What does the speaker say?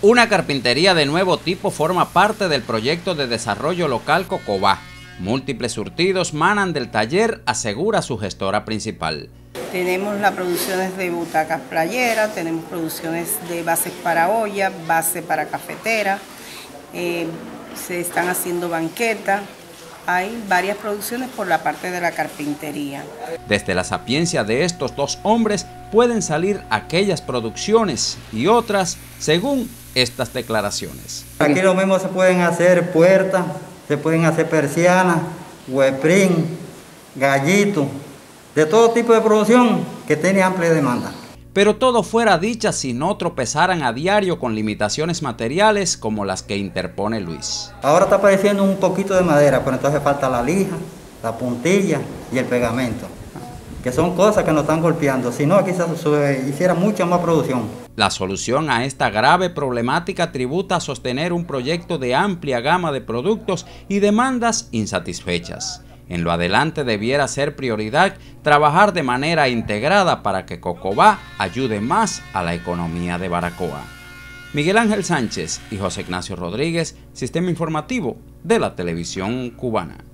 Una carpintería de nuevo tipo forma parte del proyecto de desarrollo local Cocobá. Múltiples surtidos manan del taller, asegura su gestora principal. Tenemos las producciones de butacas playeras, tenemos producciones de bases para olla, base para cafetera, eh, se están haciendo banquetas, hay varias producciones por la parte de la carpintería. Desde la sapiencia de estos dos hombres pueden salir aquellas producciones y otras según estas declaraciones. Aquí lo mismo se pueden hacer puertas, se pueden hacer persianas, hueprín, gallito, de todo tipo de producción que tiene amplia demanda. Pero todo fuera dicha si no tropezaran a diario con limitaciones materiales como las que interpone Luis. Ahora está apareciendo un poquito de madera, pero entonces falta la lija, la puntilla y el pegamento, que son cosas que nos están golpeando. Si no, quizás se hiciera mucha más producción. La solución a esta grave problemática tributa a sostener un proyecto de amplia gama de productos y demandas insatisfechas. En lo adelante debiera ser prioridad trabajar de manera integrada para que Cocobá ayude más a la economía de Baracoa. Miguel Ángel Sánchez y José Ignacio Rodríguez, Sistema Informativo de la Televisión Cubana.